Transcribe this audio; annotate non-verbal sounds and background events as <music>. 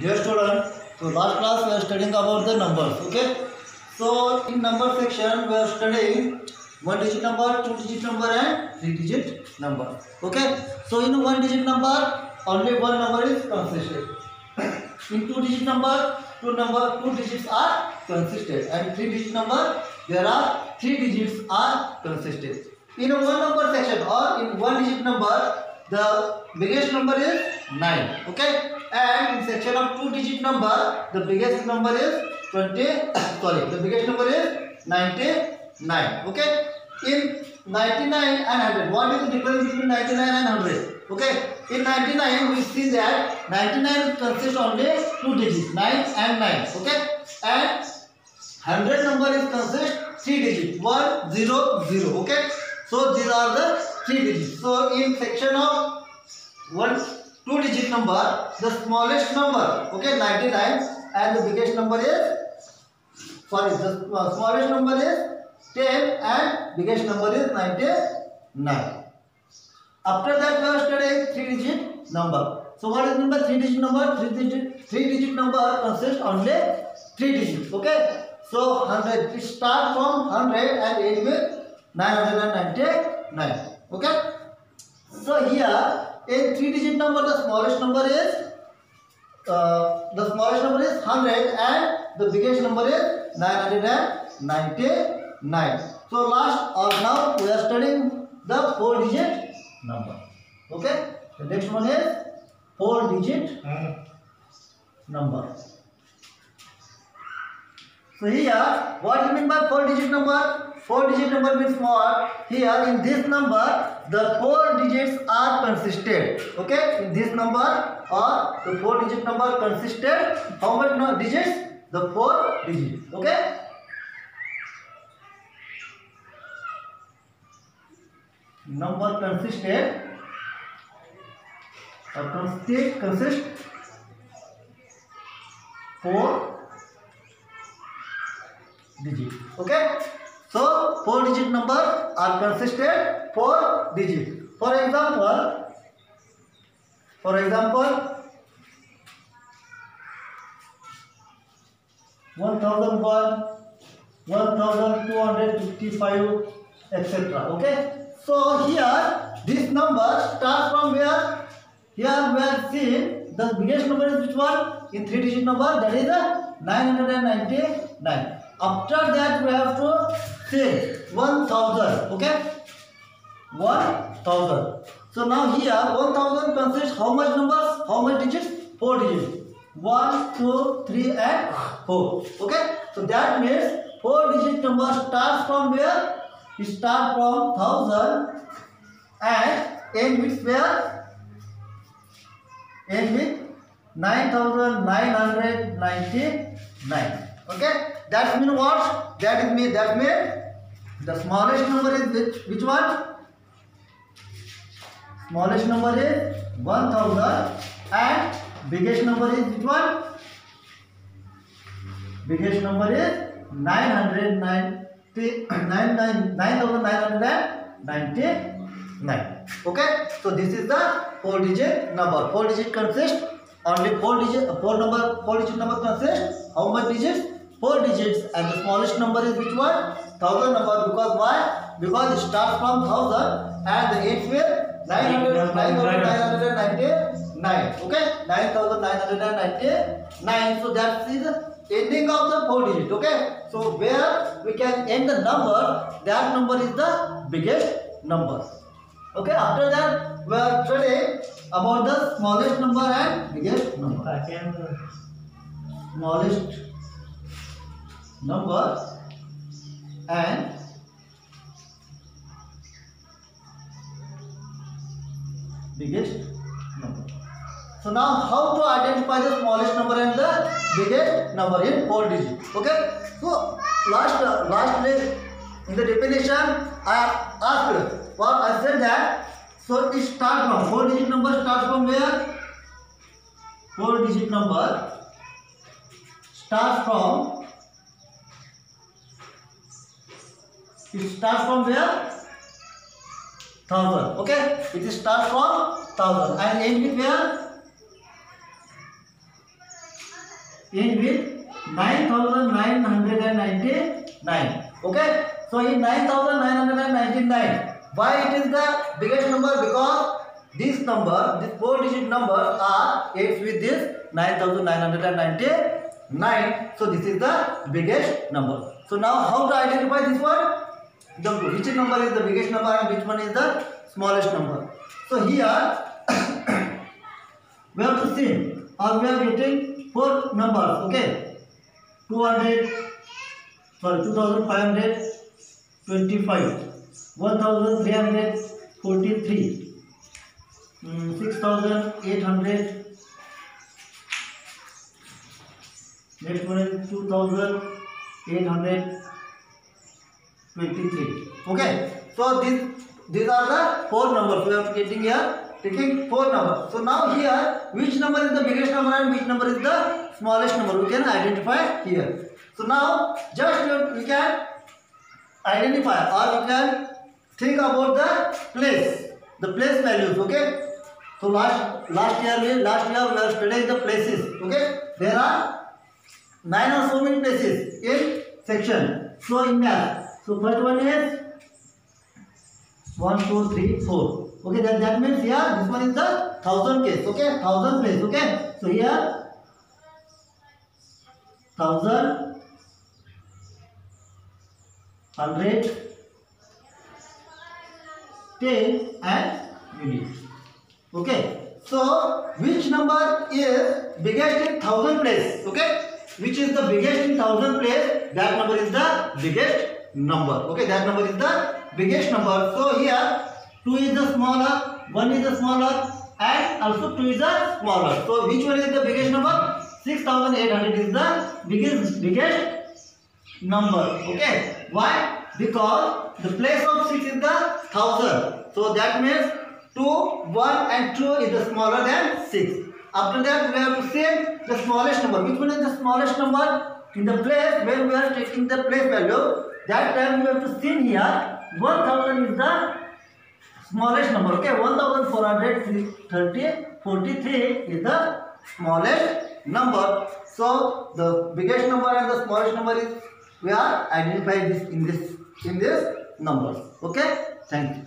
Student, so last class we are studying about the numbers. Okay. So in number section we are studying one digit number, two digit number, and three digit number. Okay. So in one digit number, only one number is consistent. in two digit number, two number, two digits are consistent, and three digit number, there are three digits are consistent. In a one number section or in one digit number, the biggest number is 9 okay? And in section of two digit number the biggest number is 20 <coughs> sorry the biggest number is 99 okay? In 99 and 100 what is the difference between 99 and 100 okay? In 99 we see that 99 consists only two digits 9 and 9 okay? And 100 number is consist three digits 1 0 0 okay? So these are the three digits. So in section of one digit number, the smallest number, okay, 99, and the biggest number is sorry, the uh, smallest number is 10 and biggest number is 99. After that we are studying three digit number. So what is number three digit number? Three digit three digit number consists only three digits. Okay. So 100 it start from 100 and end with 999 okay so here in three digit number the smallest number is uh, the smallest number is 100 and the biggest number is 999 so last or now we are studying the four digit number okay the next one is four digit number so here what do you mean by four digit number four digit number means what here in this number the four digits are consistent okay in this number or the four digit number consistent how much no digits the four digits okay number consistent or consist consist four digit okay so, 4 digit number are consisted 4 digit. For example, for example, 1001, 1255, etc. Okay. So, here this number starts from where? Here we are seeing the biggest number is which one? In 3 digit number that is 999. After that we have to say 1000 okay? 1000 so now here 1000 consists how much numbers? How much digits? Four digits. 1 2 3 and 4 okay? So that means four digit number starts from where? Start from 1000 and end with where? End with 9999 okay that means what that is me that means the smallest number is which, which one? Smallest number is 1000 and biggest number is which one? Biggest number is 9999. Okay, so this is the four digit number. Four digit consists only four digit four number four digit number consists how much digits? Four digits and the smallest number is which one? thousand number because why? Because it starts from thousand and the eighth will nine hundred nine thousand nine hundred ninety nine. Okay, nine thousand nine hundred ninety nine. So that is ending of the four digit. Okay, so where we can end the number, that number is the biggest number. Okay, after that we are studying about the smallest number and biggest number. Smallest number and biggest number. So now how to identify the smallest number and the biggest number in four digit. Okay. So last uh, lastly in the definition I asked what I said that so it start from four digit number starts from where? Four digit number starts from It starts from where? Thousand. Okay? It starts from thousand and end with where? end with 9999 okay so in 9999 why it is the biggest number because this number this four digit number are ends with this 9999 so this is the biggest number so now how to identify this one the which number is the biggest number and which one is the smallest number so here we have to see or we are getting four numbers okay 200 sorry 2525 1343 mm, 6800 next one is 2823 okay so these these are the four numbers we are getting here taking four numbers so now here which number is the biggest number and which number is the smallest number we can identify here so now just we can identify or we can think about the place the place values okay so last last year we last year we are studying the places okay there are nine or so many places in section so in math so first one is one two three four okay that that means here this one is the thousand case okay thousand place okay so here thousand hundred ten and unit okay so which number is biggest in thousand place okay which is the biggest in thousand place that number is the biggest number okay that number is the biggest number so here 2 is the smaller 1 is the smaller and also 2 is the smaller so which one is the biggest number 6800 is the biggest biggest number okay why because the place of 6 is the thousand so that means 2 1 and 2 is the smaller than 6 after that, we have to say the smallest number. Which one is the smallest number? In the place where we are taking the place value, that time we have to see here 1000 is the smallest number. Okay, 1430 43 is the smallest number. So the biggest number and the smallest number is we are identifying this in this in this numbers. Okay, thank you.